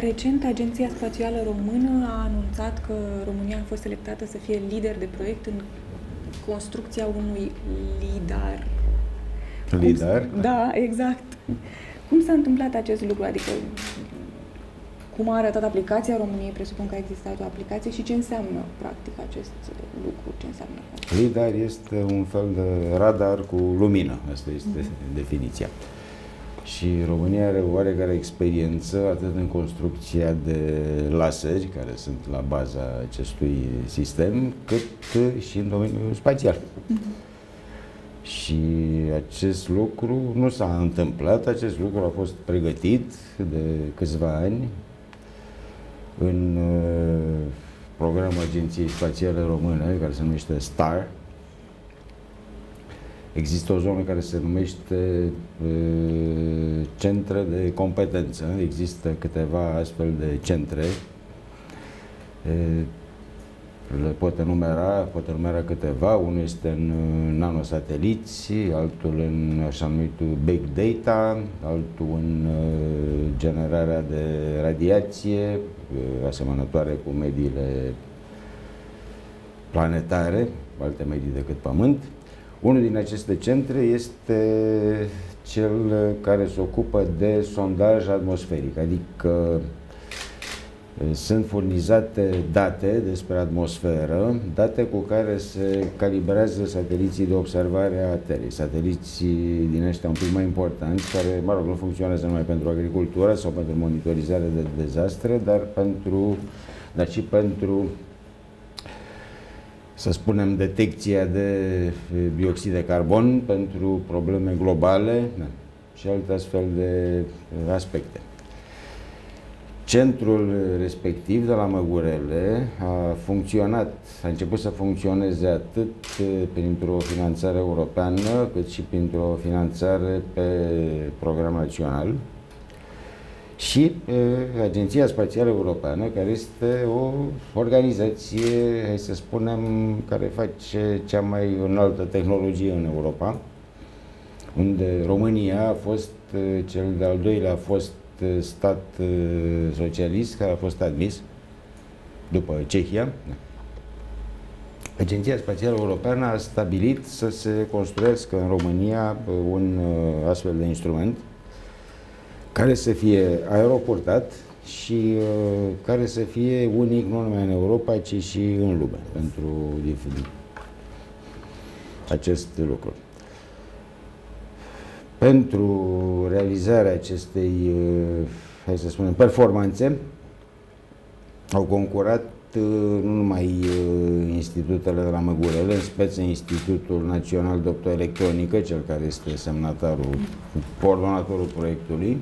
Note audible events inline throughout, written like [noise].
Recent, Agenția Spațială Română a anunțat că România a fost selectată să fie lider de proiect în construcția unui lidar. Lidar? Cum, da, exact. Cum s-a întâmplat acest lucru? Adică cum a arătat aplicația României? Presupun că a existat o aplicație și ce înseamnă practic acest lucru? Ce înseamnă? LIDAR este un fel de radar cu lumină, asta este mm-hmm. definiția. Și România are oarecare experiență atât în construcția de laseri, care sunt la baza acestui sistem, cât și în domeniul spațial. Mm-hmm. Și acest lucru nu s-a întâmplat, acest lucru a fost pregătit de câțiva ani în uh, programul Agenției Spațiale Române, care se numește STAR. Există o zonă care se numește uh, centre de competență. Există câteva astfel de centre. Uh, le pot enumera, pot enumera câteva. Unul este în nanosateliți, altul în așa numitul big data, altul în generarea de radiație, asemănătoare cu mediile planetare, alte medii decât Pământ. Unul din aceste centre este cel care se ocupă de sondaj atmosferic, adică sunt furnizate date despre atmosferă, date cu care se calibrează sateliții de observare a Terei, sateliții din ăștia un pic mai importanți, care, mă rog, nu funcționează numai pentru agricultură sau pentru monitorizare de dezastre, dar, pentru, dar și pentru să spunem, detecția de dioxid de carbon pentru probleme globale da, și alte astfel de aspecte. Centrul respectiv de la Măgurele a funcționat, a început să funcționeze atât printr-o finanțare europeană, cât și printr-o finanțare pe program național. Și e, Agenția Spațială Europeană, care este o organizație, hai să spunem, care face cea mai înaltă tehnologie în Europa, unde România a fost cel de-al doilea a fost stat uh, socialist care a fost admis după Cehia. Agenția Spațială Europeană a stabilit să se construiască în România uh, un uh, astfel de instrument care să fie aeroportat și care să fie unic nu numai în Europa, ci și în lume pentru acest lucru. Pentru realizarea acestei, uh, hai să spunem, performanțe, au concurat uh, nu numai uh, institutele de la Măgurele, în speță Institutul Național de Optoelectronică, cel care este semnatarul, coordonatorul proiectului,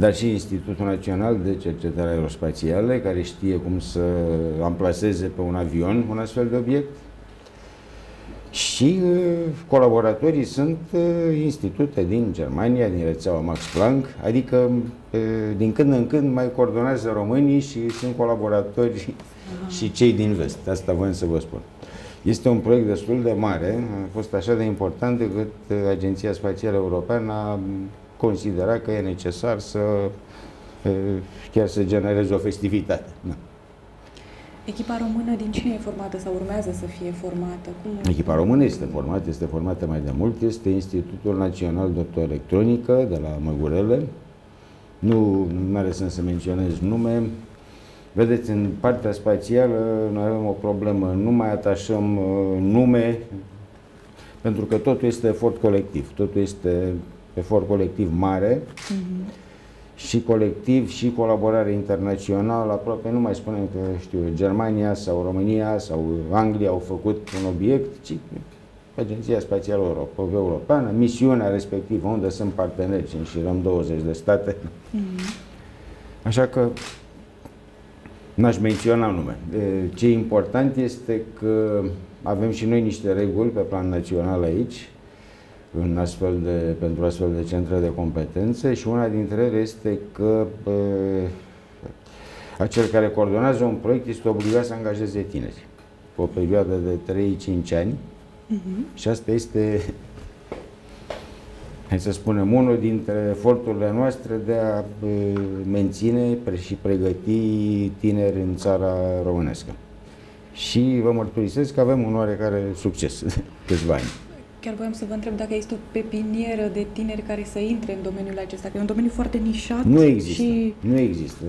dar și Institutul Național de Cercetare Aerospațiale, care știe cum să amplaseze pe un avion un astfel de obiect, și uh, colaboratorii sunt uh, institute din Germania, din rețeaua Max Planck, adică uh, din când în când mai coordonează românii și sunt colaboratori Aha. și cei din vest. Asta voiam să vă spun. Este un proiect destul de mare, a fost așa de important decât Agenția Spațială Europeană a considerat că e necesar să chiar să genereze o festivitate. Da. Echipa română din cine e formată sau urmează să fie formată? Cum... Echipa română este formată, este formată mai de mult, este Institutul Național de Optoelectronică de la Măgurele. Nu are sens să menționez nume. Vedeți, în partea spațială noi avem o problemă, nu mai atașăm uh, nume, pentru că totul este efort colectiv, totul este efort colectiv mare. Uh-huh și colectiv și colaborare internațională, aproape nu mai spunem că, știu, Germania sau România sau Anglia au făcut un obiect, ci Agenția Spațială Europe, Europeană, misiunea respectivă, unde sunt parteneri și înșirăm 20 de state. Mm-hmm. Așa că n-aș menționa nume. Ce e important este că avem și noi niște reguli pe plan național aici, în astfel de, pentru astfel de centre de competențe și una dintre ele este că uh, acel care coordonează un proiect este obligat să angajeze tineri pe o perioadă de 3-5 ani uh-huh. și asta este hai să spunem, unul dintre eforturile noastre de a menține și pregăti tineri în țara românescă. Și vă mărturisesc că avem un oarecare succes [laughs] câțiva ani. Chiar voiam să vă întreb dacă există o pepinieră de tineri care să intre în domeniul acesta, că e un domeniu foarte nișat. Nu există. Și... Nu există.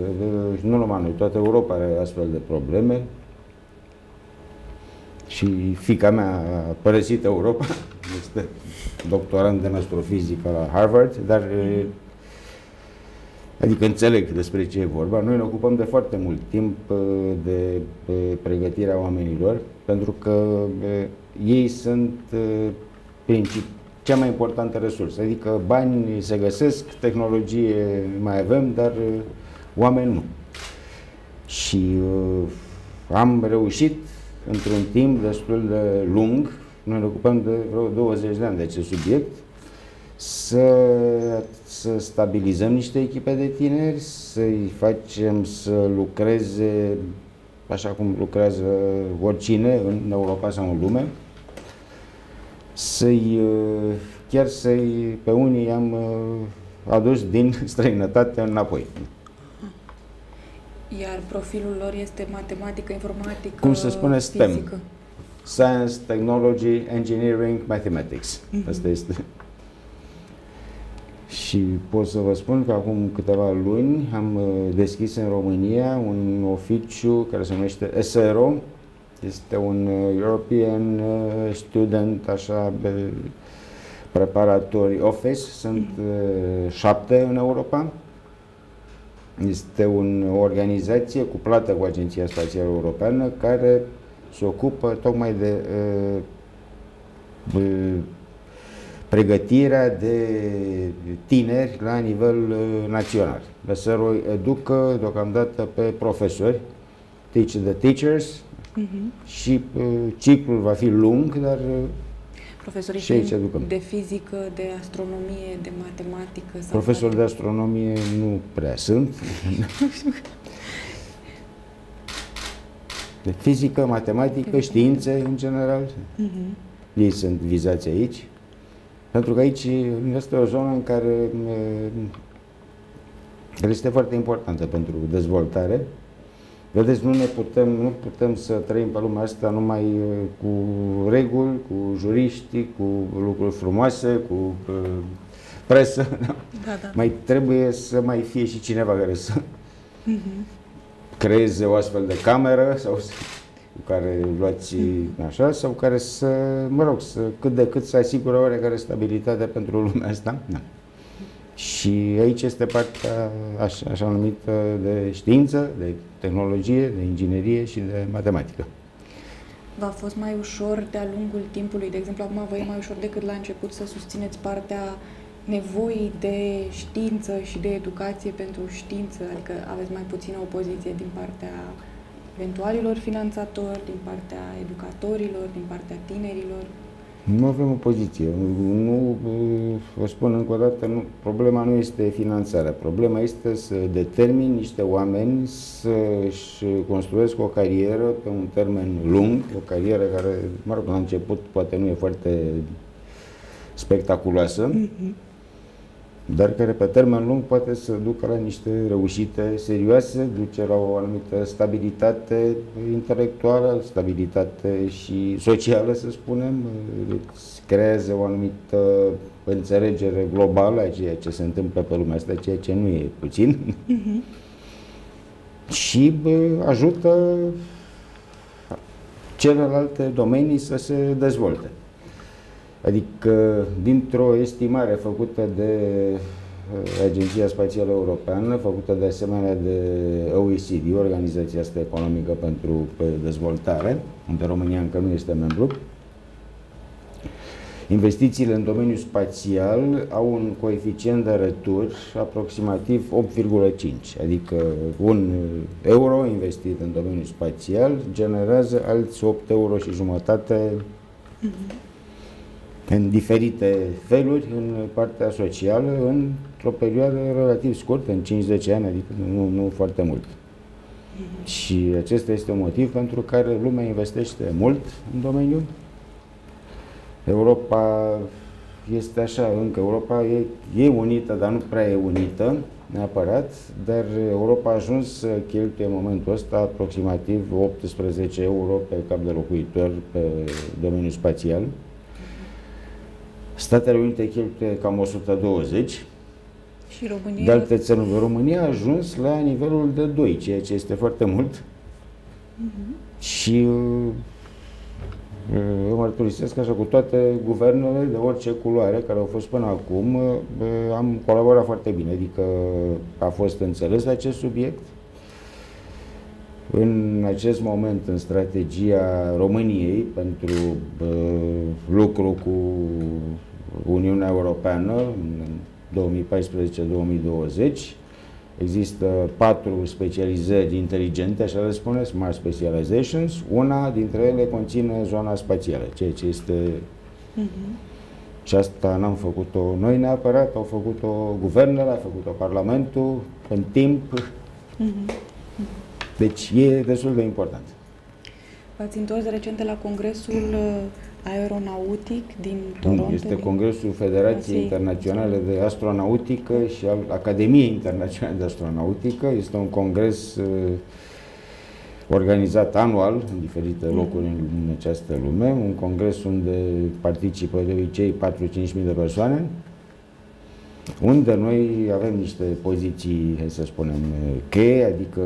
Nu numai noi, toată Europa are astfel de probleme. Și fica mea a părăsit Europa, [laughs] este doctorant în astrofizică la Harvard, dar Adică înțeleg despre ce e vorba. Noi ne ocupăm de foarte mult timp de pregătirea oamenilor, pentru că ei sunt cea mai importantă resursă. Adică bani se găsesc, tehnologie mai avem, dar oameni nu. Și am reușit într-un timp destul de lung, noi ne ocupăm de vreo 20 de ani de acest subiect, să, să stabilizăm niște echipe de tineri, să-i facem să lucreze așa cum lucrează oricine în Europa sau în lume, să-i, chiar să-i, pe unii am adus din [laughs] străinătate înapoi. Iar profilul lor este matematică, informatică, Cum se spune STEM? Fizică. Science, Technology, Engineering, Mathematics. Mm-hmm. Asta este. Și pot să vă spun că acum câteva luni am uh, deschis în România un oficiu care se numește SRO. Este un uh, European uh, Student, așa, preparatory office. Sunt șapte în Europa este un, o organizație cuplată cu Agenția Spațială Europeană care se ocupă tocmai de uh, pregătirea de tineri la nivel uh, național. BSR educă deocamdată pe profesori, teach the teachers, uh-huh. și uh, ciclul va fi lung, dar uh, Profesorii și aici educăm. de fizică, de astronomie, de matematică? Sau Profesori de astronomie nu prea sunt. de fizică, matematică, științe în general. Uh-huh. Ei sunt vizați aici. Pentru că aici este o zonă în care care este foarte importantă pentru dezvoltare. Vedeți, nu ne putem, nu putem să trăim pe lumea asta numai uh, cu reguli, cu juriști, cu lucruri frumoase, cu uh, presă. [laughs] Da, da. Mai trebuie să mai fie și cineva care să uh-huh. creeze o astfel de cameră sau să, cu care luați uh-huh. așa, sau care să, mă rog, să cât de cât să asigură oarecare stabilitate pentru lumea asta. Da. Și aici este partea așa, așa numită de știință, de tehnologie, de inginerie și de matematică. V-a fost mai ușor de-a lungul timpului, de exemplu, acum vă e mai ușor decât la început să susțineți partea nevoii de știință și de educație pentru știință, adică aveți mai puțină opoziție din partea eventualilor finanțatori, din partea educatorilor, din partea tinerilor? Nu avem o poziție. Nu, vă spun încă o dată, nu, problema nu este finanțarea. Problema este să determin niște oameni să-și construiesc o carieră pe un termen lung, o carieră care, mă rog, la început poate nu e foarte spectaculoasă, mm-hmm dar care pe termen lung poate să ducă la niște reușite serioase, duce la o anumită stabilitate intelectuală, stabilitate și socială, să spunem, îți creează o anumită înțelegere globală a ceea ce se întâmplă pe lumea asta, ceea ce nu e puțin, uh-huh. și bă, ajută celelalte domenii să se dezvolte. Adică, dintr-o estimare făcută de uh, Agenția Spațială Europeană, făcută de asemenea de OECD, Organizația asta economică pentru dezvoltare, unde România încă nu este membru, Investițiile în domeniul spațial au un coeficient de retur aproximativ 8,5, adică un euro investit în domeniul spațial generează alți 8 euro și jumătate mm-hmm în diferite feluri în partea socială într-o perioadă relativ scurtă, în 5-10 ani, adică nu, nu foarte mult. Mm-hmm. Și acesta este un motiv pentru care lumea investește mult în domeniu. Europa este așa, încă Europa e, e unită, dar nu prea e unită neapărat, dar Europa a ajuns să cheltuie în momentul ăsta aproximativ 18 euro pe cap de locuitor pe domeniul spațial. Statele Unite cheltuie cam 120 și România? De alte țări, România a ajuns la nivelul de 2, ceea ce este foarte mult. Uh-huh. Și eu mărturisesc așa cu toate guvernele de orice culoare care au fost până acum, am colaborat foarte bine, adică a fost înțeles acest subiect. În acest moment, în strategia României pentru lucru cu Uniunea Europeană, în 2014-2020, Există patru specializări inteligente, așa le spune, Smart Specializations. Una dintre ele conține zona spațială, ceea ce este... Uh-huh. Și asta n-am făcut-o noi neapărat, au făcut-o guvernele, a făcut-o Parlamentul, în timp. Uh-huh. Deci e destul de important. V-ați întors recent la Congresul uh, aeronautic din Toronto? Este Congresul Federației Internaționale de Astronautică și al Academiei Internaționale de Astronautică. Este un congres uh, organizat anual în diferite mm. locuri în, în această lume, un congres unde participă de obicei 4-5 mii de persoane, unde noi avem niște poziții, hai să spunem, cheie, adică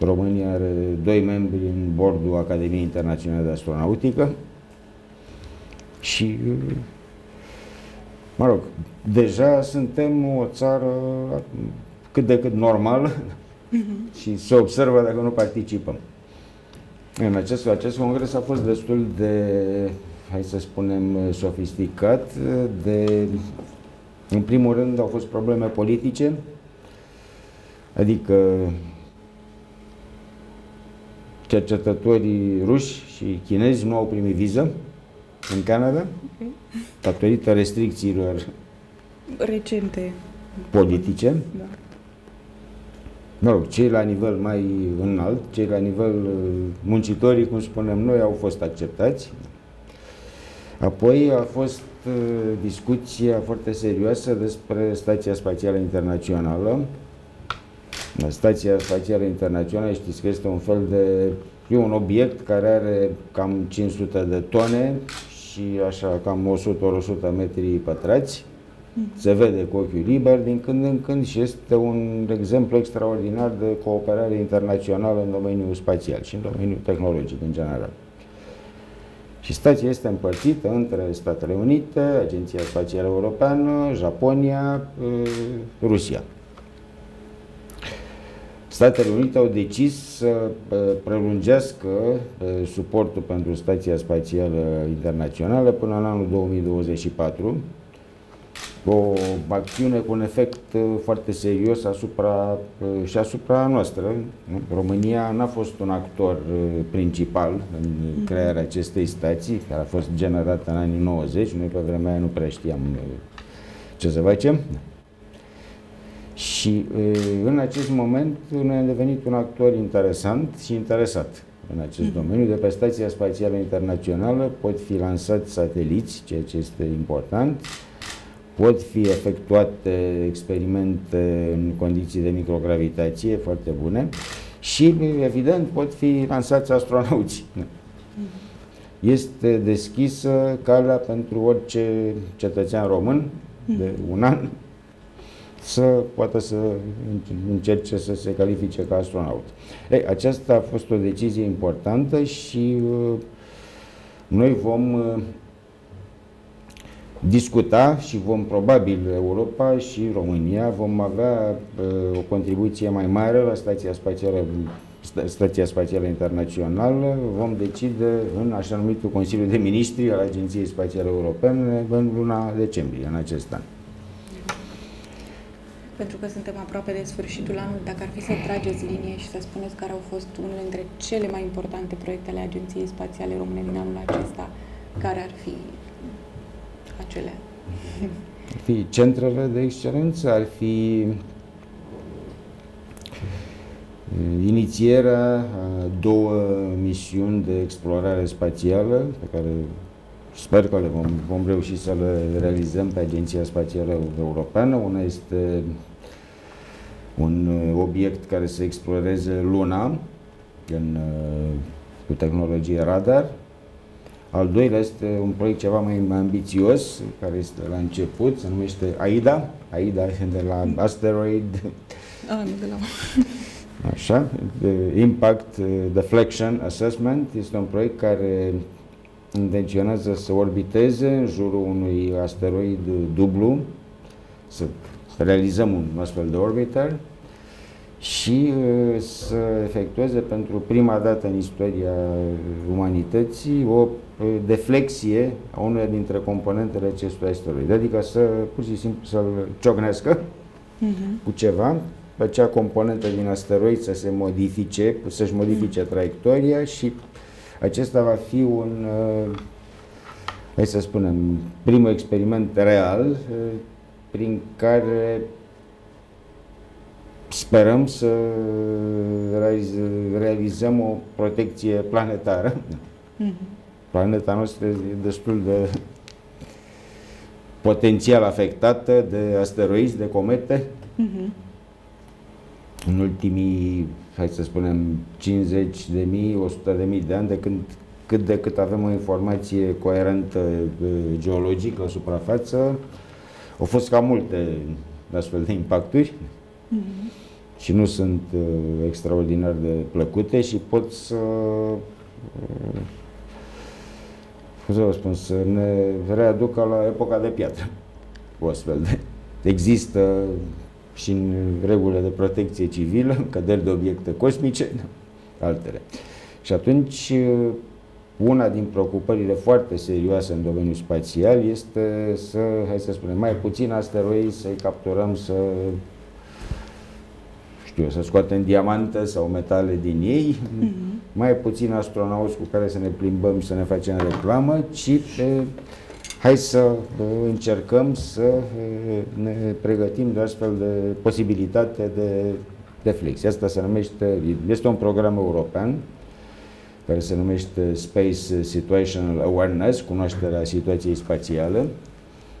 România are doi membri în bordul Academiei Internaționale de Astronautică și, mă rog, deja suntem o țară cât de cât normală uh-huh. și se observă dacă nu participăm. În acest, acest congres a fost destul de, hai să spunem, sofisticat, de, în primul rând au fost probleme politice, adică cercetătorii ruși și chinezi nu au primit viză în Canada okay. datorită restricțiilor recente politice. Da. Mă rog, cei la nivel mai înalt, cei la nivel uh, muncitorii, cum spunem noi, au fost acceptați. Apoi a fost uh, discuția foarte serioasă despre Stația Spațială Internațională, Stația Spațială Internațională știți că este un fel de... E un obiect care are cam 500 de tone și așa cam 100-100 metri pătrați. Se vede cu ochiul liber din când în când și este un exemplu extraordinar de cooperare internațională în domeniul spațial și în domeniul tehnologic în general. Și stația este împărțită între Statele Unite, Agenția Spațială Europeană, Japonia, Rusia. Statele Unite au decis să prelungească suportul pentru Stația Spațială Internațională până în anul 2024, o acțiune cu un efect foarte serios asupra, și asupra noastră. România n-a fost un actor principal în mhm. crearea acestei stații, care a fost generată în anii 90. Noi pe vremea aia nu prea știam ce să facem. Și în acest moment noi am devenit un actor interesant și interesat în acest mm-hmm. domeniu. De pe Stația Spațială Internațională pot fi lansați sateliți, ceea ce este important, pot fi efectuate experimente în condiții de microgravitație foarte bune și, evident, pot fi lansați astronauți. Mhm. Este deschisă calea pentru orice cetățean român de mhm. un an să poată să încerce să se califice ca astronaut. Ei, aceasta a fost o decizie importantă și uh, noi vom uh, discuta și vom probabil Europa și România vom avea uh, o contribuție mai mare la Stația Spațială Stația Spațială Internațională, vom decide în așa numitul Consiliu de Ministri al Agenției Spațiale Europene în luna decembrie, în acest an pentru că suntem aproape de sfârșitul anului, dacă ar fi să trageți linie și să spuneți care au fost unele dintre cele mai importante proiecte ale Agenției Spațiale Române din anul acesta, care ar fi acelea? Ar fi centrele de excelență, ar fi inițierea a două misiuni de explorare spațială pe care Sper că le vom, vom reuși să le realizăm pe Agenția Spațială Europeană. Una este un uh, obiect care să exploreze Luna în, uh, cu tehnologie radar. Al doilea este un proiect ceva mai ambițios, care este la început, se numește AIDA. AIDA de la Asteroid. Ah, nu de la... [laughs] Așa, Impact uh, Deflection Assessment este un proiect care intenționează să orbiteze în jurul unui asteroid dublu, să realizăm un astfel de orbiter și uh, să efectueze pentru prima dată în istoria umanității o uh, deflexie a unei dintre componentele acestui asteroid, adică să pur și simplu să-l ciocnească uh-huh. cu ceva, pe acea componentă din asteroid să se modifice, să-și modifice traiectoria și acesta va fi un, uh, hai să spunem, primul experiment real prin care sperăm să realizăm o protecție planetară. Mm-hmm. Planeta noastră e destul de potențial afectată de asteroizi, de comete. Mm-hmm. În ultimii, hai să spunem, 50 de mii, 100 de mii de ani, de când cât de cât avem o informație coerentă geologică, suprafață, au fost cam multe astfel de impacturi. Mm-hmm și nu sunt uh, extraordinar de plăcute și pot să uh, cum să vă spun, să ne readucă la epoca de piatră. [laughs] O astfel de. Există și în regulile de protecție civilă, [laughs] căderi de obiecte cosmice, [laughs] altele. Și atunci, uh, una din preocupările foarte serioase în domeniul spațial este să, hai să spunem, mai puțin asteroizi, să-i capturăm, să știu să scoatem diamante sau metale din ei, mm-hmm. mai puțin astronauți cu care să ne plimbăm și să ne facem reclamă, ci e, hai să încercăm să ne pregătim de astfel de posibilitate de deflexie. Asta se numește, este un program european care se numește Space Situational Awareness, cunoașterea situației spațiale,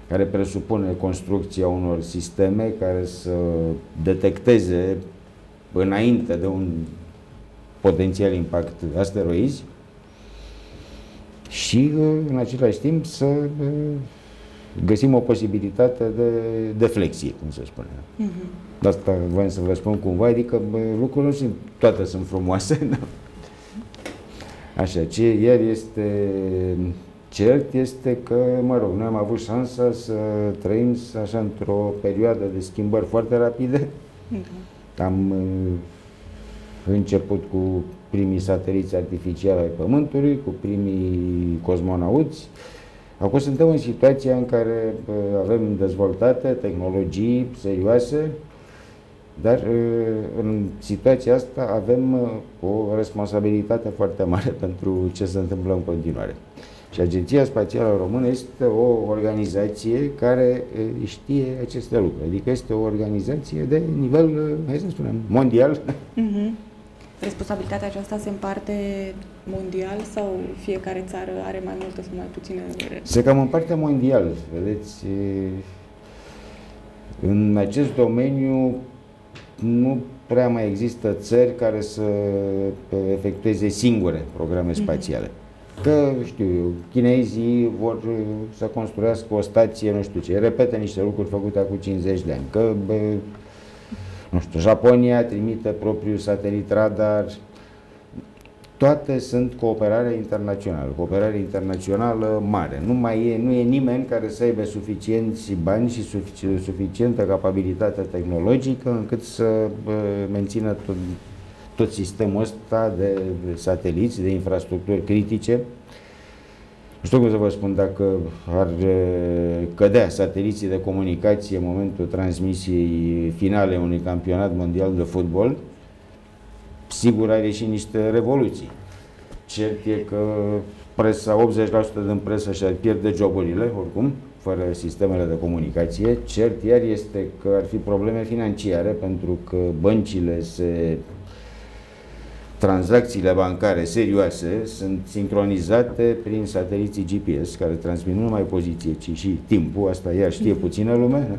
care presupune construcția unor sisteme care să detecteze înainte de un potențial impact asteroizi și în același timp să găsim o posibilitate de deflexie, cum se spune. Uh-huh. Asta voiam să vă spun cumva, adică lucrurile nu sunt, toate sunt frumoase, [laughs] da? Așa, ce iar este cert este că, mă rog, noi am avut șansa să trăim așa într-o perioadă de schimbări foarte rapide, uh-huh am uh, început cu primii sateliți artificiali ai Pământului, cu primii cosmonauți. Acum suntem în situația în care uh, avem dezvoltate tehnologii serioase, dar uh, în situația asta avem o responsabilitate foarte mare [laughs] pentru ce se întâmplă în continuare. Și Agenția Spațială Română este o organizație care știe aceste lucruri. Adică este o organizație de nivel, hai să spunem, mondial. Mm-hmm. Responsabilitatea aceasta se împarte mondial sau fiecare țară are mai multă sau mai puțină? Se cam împarte mondial. Vedeți, în acest domeniu nu prea mai există țări care să efectueze singure programe mhm. spațiale. Mm-hmm. Că, știu eu, chinezii vor uh, să construiască o stație, nu știu ce, repete niște lucruri făcute acum 50 de ani. Că, bă, nu știu, Japonia trimite propriul satelit radar. Toate sunt cooperare internațională, cooperare internațională mare. Nu mai e, nu e nimeni care să aibă suficienți bani și suficientă capabilitate tehnologică încât să bă, mențină tot, tot sistemul ăsta de sateliți, de infrastructuri critice. Nu știu cum să vă spun, dacă ar cădea sateliții de comunicație în momentul transmisiei finale unui campionat mondial de fotbal, sigur are și niște revoluții. Cert e că presa, 80% din presă și-ar pierde joburile, oricum, fără sistemele de comunicație. Cert iar este că ar fi probleme financiare, pentru că băncile se tranzacțiile bancare serioase sunt sincronizate prin sateliții GPS care transmit nu numai poziție, ci și timpul, asta ea știe puțină lume, da?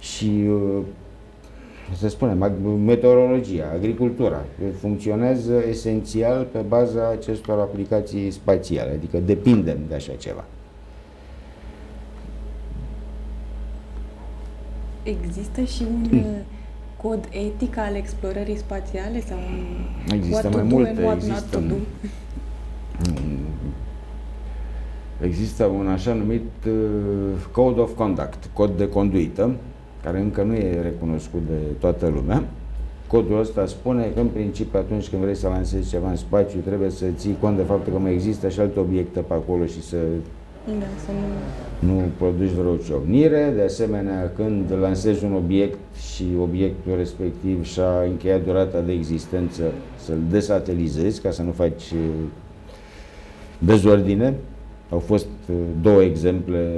și uh, să spunem, meteorologia, agricultura, funcționează esențial pe baza acestor aplicații spațiale, adică depindem de așa ceva. Există și un mm. Cod etic al explorării spațiale sau un Există mai multe, există, un, există un așa numit uh, Code of Conduct, cod de conduită, care încă nu e recunoscut de toată lumea. Codul ăsta spune că, în principiu, atunci când vrei să lansezi ceva în spațiu, trebuie să ții cont de faptul că mai există și alte obiecte pe acolo și să, da, să nu... nu produci vreo ciocnire. De asemenea, când lansezi un obiect și obiectul respectiv și-a încheiat durata de existență, să-l desatelizezi ca să nu faci uh, dezordine. Au fost uh, două exemple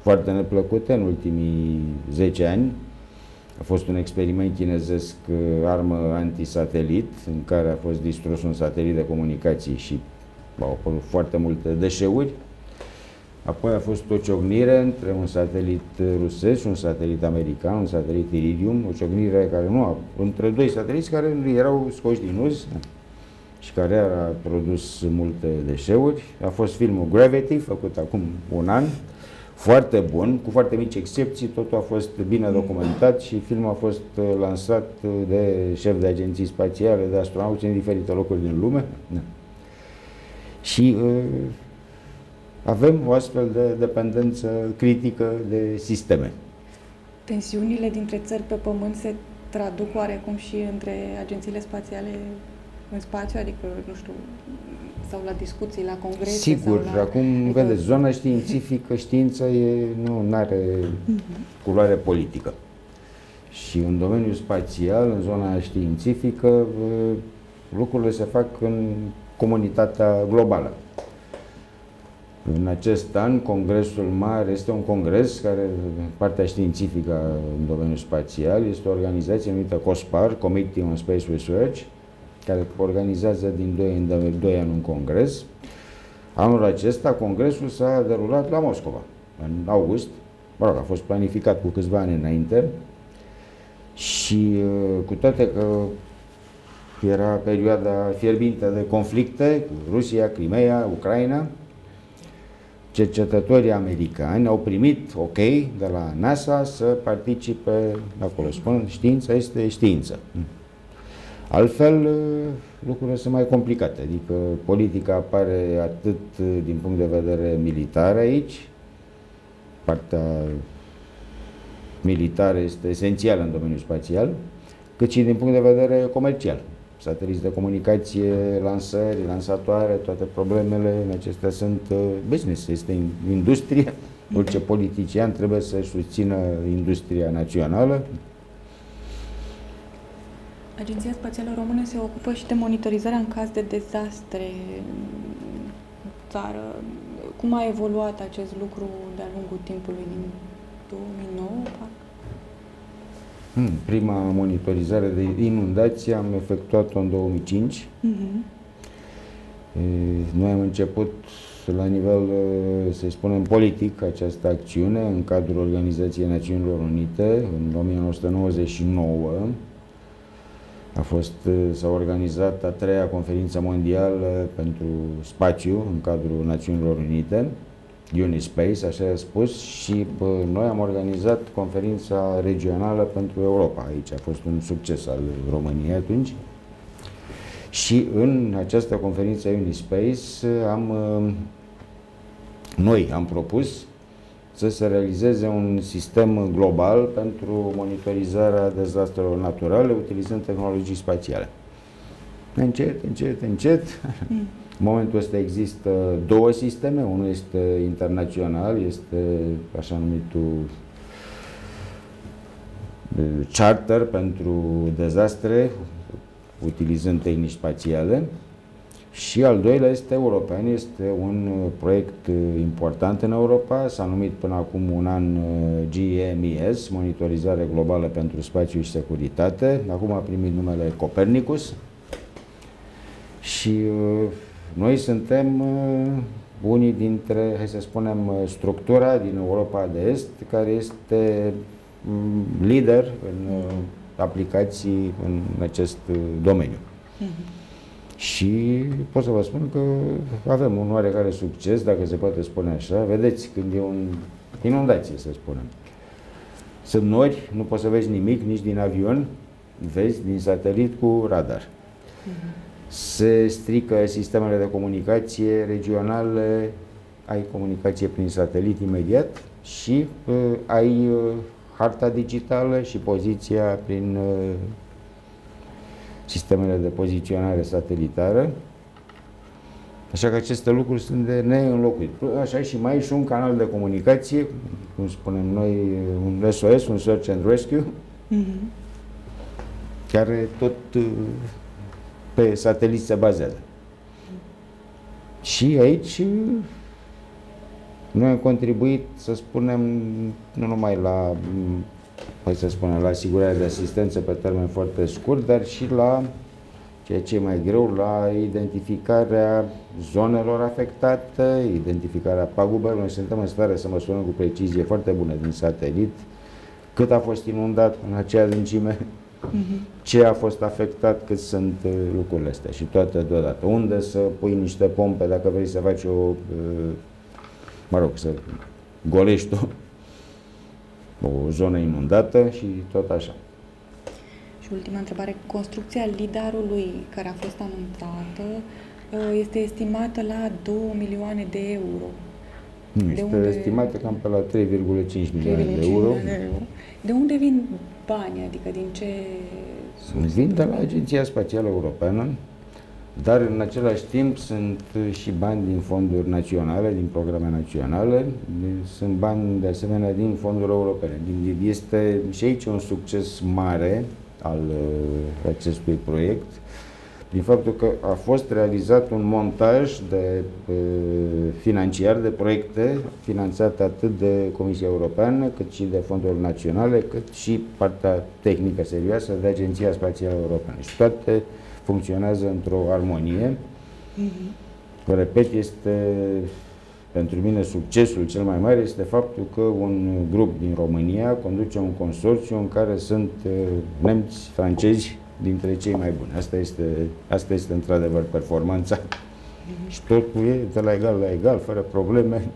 foarte neplăcute în ultimii 10 ani. A fost un experiment chinezesc, uh, armă antisatelit, în care a fost distrus un satelit de comunicații și au apărut foarte multe deșeuri. Apoi a fost o ciocnire între un satelit rusesc și un satelit american, un satelit Iridium, o ciocnire care nu a, între doi sateliți care erau scoși din uz și care a produs multe deșeuri. A fost filmul Gravity, făcut acum un an, foarte bun, cu foarte mici excepții, totul a fost bine documentat și filmul a fost uh, lansat uh, de șef de agenții spațiale, de astronauți în diferite locuri din lume. Da. Și uh, avem o astfel de dependență critică de sisteme. Tensiunile dintre țări pe Pământ se traduc oarecum și între agențiile spațiale în spațiu, adică, nu știu, sau la discuții, la congrese? Sigur, sau la... acum, adică... vedeți, zona științifică, știința e, nu are uh-huh. culoare politică. Și în domeniul spațial, în zona științifică, lucrurile se fac în comunitatea globală. În acest an, Congresul Mare este un congres care, partea științifică în domeniul spațial, este o organizație numită COSPAR, Committee on Space Research, care organizează din 2 în 2 ani un congres. Anul acesta, congresul s-a derulat la Moscova, în august. Mă rog, a fost planificat cu câțiva ani înainte și uh, cu toate că era perioada fierbinte de conflicte cu Rusia, Crimea, Ucraina, cercetătorii americani au primit ok de la NASA să participe acolo. Spun, știința este știință. Altfel, uh, lucrurile sunt mai complicate, adică politica apare atât uh, din punct de vedere militar aici, partea militară este esențială în domeniul spațial, cât și din punct de vedere comercial. Sateliți de comunicație, lansări, lansatoare, toate problemele acestea sunt uh, business, este industrie. Orice politician trebuie să susțină industria națională, Agenția Spațială Română se ocupă și de monitorizarea în caz de dezastre în țară. Cum a evoluat acest lucru de-a lungul timpului din 2009, Hmm, prima monitorizare de inundație am efectuat-o în 2005. Uh-huh. Mhm. Noi am început la nivel, să spunem, politic această acțiune în cadrul Organizației Națiunilor Unite în 1999 a fost, uh, s-a organizat a treia conferință mondială pentru spațiu în cadrul Națiunilor Unite, Unispace, așa a spus, și bă, noi am organizat conferința regională pentru Europa. Aici a fost un succes al României atunci. Și în această conferință Unispace am, uh, noi am propus să se realizeze un sistem global pentru monitorizarea dezastrelor naturale utilizând tehnologii spațiale. Încet, încet, încet. Mm. În momentul ăsta există două sisteme. Unul este internațional, este așa numitul charter pentru dezastre utilizând tehnici spațiale și al doilea este european, este un uh, proiect uh, important în Europa, s-a numit până acum un an uh, GMES, Monitorizare Globală pentru Spațiu și Securitate, acum a primit numele Copernicus Și uh, noi suntem uh, unii dintre, hai să spunem, uh, structura din Europa de Est care este mm, lider în uh, aplicații în acest uh, domeniu. Mhm. Și pot să vă spun că avem un oarecare succes, dacă se poate spune așa. Vedeți, când e un inundație, să spunem. Sunt nori, nu poți să vezi nimic, nici din avion, vezi din satelit cu radar. Se strică sistemele de comunicație regionale, ai comunicație prin satelit imediat și uh, ai uh, harta digitală și poziția prin uh, sistemele de poziționare satelitară. Așa că aceste lucruri sunt de neînlocuit. Așa și mai e și un canal de comunicație, cum spunem noi, un SOS, un Search and Rescue, Mhm. care tot uh, pe satelit se bazează. Și aici uh, noi am contribuit, să spunem, nu numai la, m, hai să spunem, la asigurarea de asistență pe termen foarte scurt, dar și la ceea ce e mai greu, la identificarea zonelor afectate, identificarea pagubelor. Noi suntem în stare să măsurăm cu precizie foarte bună din satelit cât a fost inundat în acea adâncime, Mhm. ce a fost afectat, cât sunt uh, lucrurile astea și toate deodată. Unde să pui niște pompe dacă vrei să faci o, uh, mă rog, să golești o, o zonă inundată și tot așa. Și ultima întrebare. Construcția lidarului care a fost anunțată uh, este estimată la 2 milioane de euro. Nu, De este unde- estimată cam pe la 3,5 milioane 3,5 de euro. milioane de euro. De unde vin banii? Adică din ce surse? Vin de la Agenția Spațială Europeană, dar în același timp sunt și bani din fonduri naționale, din programe naționale, sunt bani de asemenea din fonduri europene. Din- Este și aici un succes mare al uh, acestui proiect, din faptul că a fost realizat un montaj de uh, financiar de proiecte finanțate atât de Comisia Europeană, cât și de fonduri naționale, cât și partea tehnică serioasă de Agenția Spațială Europeană. Și toate funcționează într-o armonie. Mhm. Vă repet, este pentru mine succesul cel mai mare este faptul că un grup din România conduce un consorțiu în care sunt uh, nemți, francezi, dintre cei mai buni. Asta este, asta este într-adevăr performanța. Și totul e de la egal la egal, fără probleme.